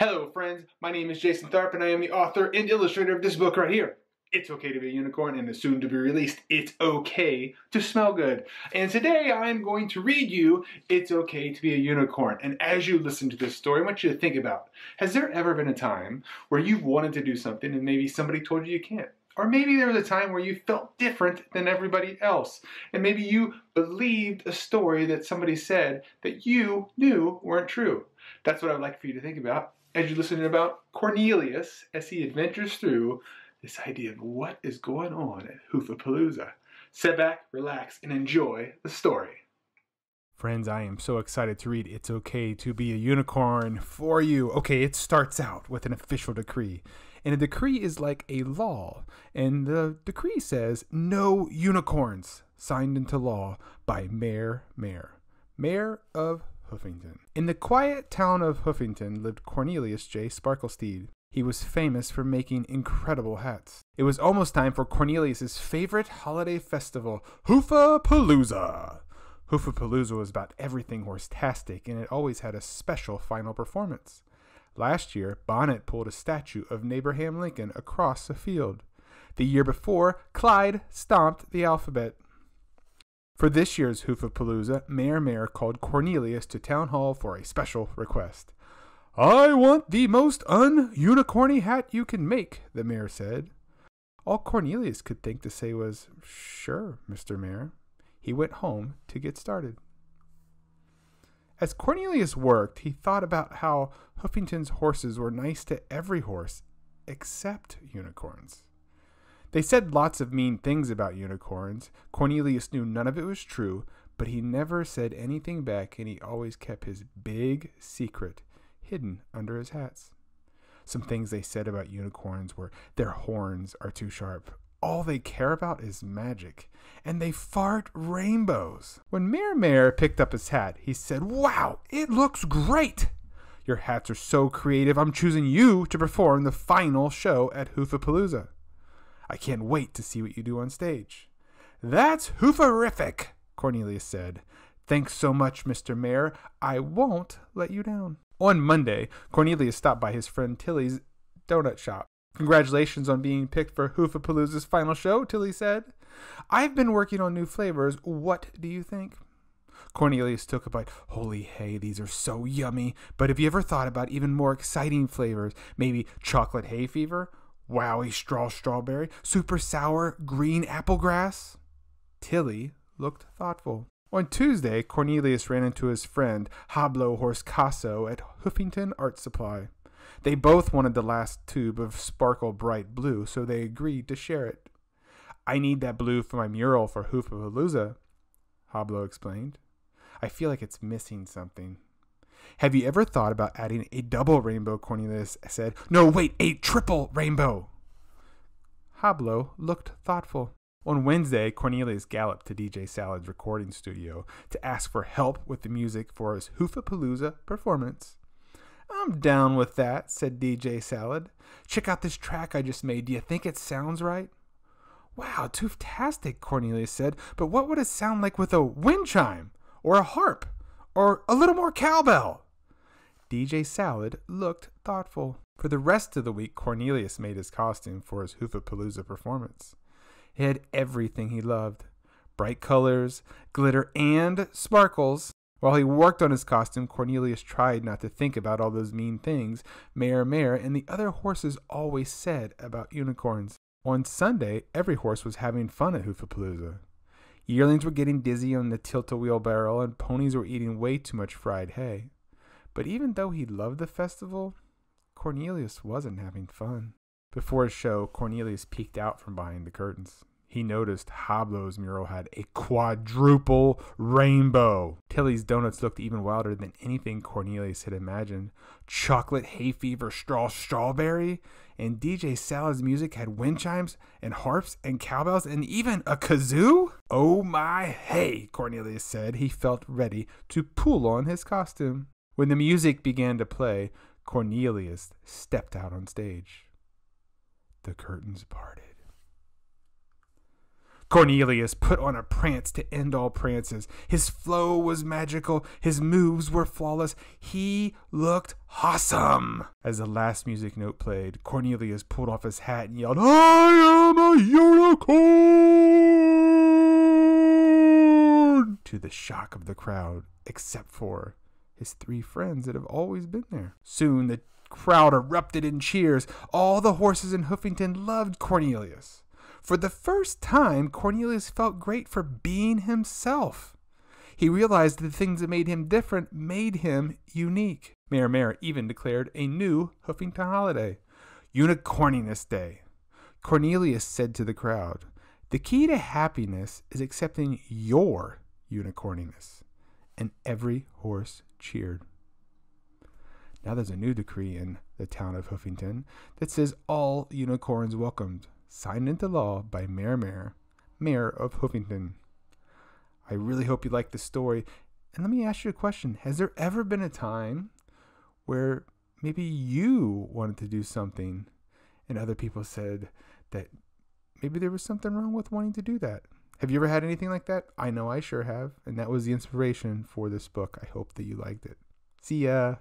Hello, friends. My name is Jason Tharp, and I am the author and illustrator of this book right here. It's okay to be a unicorn, and the soon to be released It's Okay to Smell Good. And today I'm going to read you It's Okay to be a Unicorn. And as you listen to this story, I want you to think about has there ever been a time where you've wanted to do something and maybe somebody told you you can't? Or maybe there was a time where you felt different than everybody else. And maybe you believed a story that somebody said that you knew weren't true. That's what I would like for you to think about as you're listening about Cornelius as he adventures through this idea of what is going on at Hoofapalooza. Sit back, relax, and enjoy the story. Friends, I am so excited to read It's Okay to Be a Unicorn for you. Okay, it starts out with an official decree. And a decree is like a law. And the decree says, No unicorns, signed into law by Mayor Mayor, Mayor of Hoofington. In the quiet town of Hoofington lived Cornelius J. Sparklesteed. He was famous for making incredible hats. It was almost time for Cornelius's favorite holiday festival, Hoofapalooza. Hoofapalooza was about everything horse-tastic, and it always had a special final performance. Last year, Bonnet pulled a statue of Abraham Lincoln across a field. The year before, Clyde stomped the alphabet. For this year's Hoofapalooza, Mayor Mayor called Cornelius to town hall for a special request. I want the most un-unicorny hat you can make, the mayor said. All Cornelius could think to say was, Sure, Mr. Mayor. He went home to get started. As Cornelius worked, he thought about how Hoofington's horses were nice to every horse except unicorns. They said lots of mean things about unicorns. Cornelius knew none of it was true, but he never said anything back and he always kept his big secret hidden under his hats. Some things they said about unicorns were their horns are too sharp. All they care about is magic, and they fart rainbows. When Mayor Mayor picked up his hat, he said, Wow, it looks great! Your hats are so creative, I'm choosing you to perform the final show at Hoofapalooza. I can't wait to see what you do on stage. That's hooferific, Cornelius said. Thanks so much, Mr. Mayor. I won't let you down. On Monday, Cornelius stopped by his friend Tilly's donut shop. Congratulations on being picked for Hoofapalooza's final show, Tilly said. I've been working on new flavors. What do you think? Cornelius took a bite. Holy hay, these are so yummy. But have you ever thought about even more exciting flavors? Maybe chocolate hay fever? Wowie straw strawberry, super sour green applegrass. Tilly looked thoughtful. On Tuesday, Cornelius ran into his friend Hablo Horsecaso at Hoofington Art Supply. They both wanted the last tube of sparkle bright blue, so they agreed to share it. I need that blue for my mural for Hoofapalooza, Hablo explained. I feel like it's missing something. Have you ever thought about adding a double rainbow? Cornelius said. No, wait, a triple rainbow. Hablo looked thoughtful. On Wednesday, Cornelius galloped to DJ Salad's recording studio to ask for help with the music for his Hoofapalooza performance. I'm down with that, said DJ Salad. Check out this track I just made. Do you think it sounds right? Wow, toof-tastic, Cornelius said. But what would it sound like with a wind chime? Or a harp? Or a little more cowbell? DJ Salad looked thoughtful. For the rest of the week, Cornelius made his costume for his Hoofapalooza performance. He had everything he loved bright colors, glitter, and sparkles. While he worked on his costume, Cornelius tried not to think about all those mean things Mayor Mayor and the other horses always said about unicorns. On Sunday, every horse was having fun at Hoofapalooza. Yearlings were getting dizzy on the tilt-a-wheel barrel, and ponies were eating way too much fried hay. But even though he loved the festival, Cornelius wasn't having fun. Before his show, Cornelius peeked out from behind the curtains. He noticed Hablo's mural had a quadruple rainbow. Tilly's donuts looked even wilder than anything Cornelius had imagined. Chocolate hay fever straw strawberry, and DJ Salad's music had wind chimes and harps and cowbells and even a kazoo? Oh my hey, Cornelius said. He felt ready to pull on his costume. When the music began to play, Cornelius stepped out on stage. The curtains parted. Cornelius put on a prance to end all prances. His flow was magical, his moves were flawless. He looked awesome. As the last music note played, Cornelius pulled off his hat and yelled, I am a unicorn! To the shock of the crowd, except for his three friends that have always been there. Soon the crowd erupted in cheers. All the horses in Hoofington loved Cornelius. For the first time, Cornelius felt great for being himself. He realized that the things that made him different made him unique. Mayor Mayor even declared a new Hoofington holiday, Unicorniness Day. Cornelius said to the crowd, The key to happiness is accepting your unicorniness. And every horse cheered. Now there's a new decree in the town of Hoofington that says all unicorns welcomed signed into law by Mayor Mayor, Mayor of Hoofington. I really hope you like the story. And let me ask you a question Has there ever been a time where maybe you wanted to do something and other people said that maybe there was something wrong with wanting to do that? Have you ever had anything like that? I know I sure have. And that was the inspiration for this book. I hope that you liked it. See ya.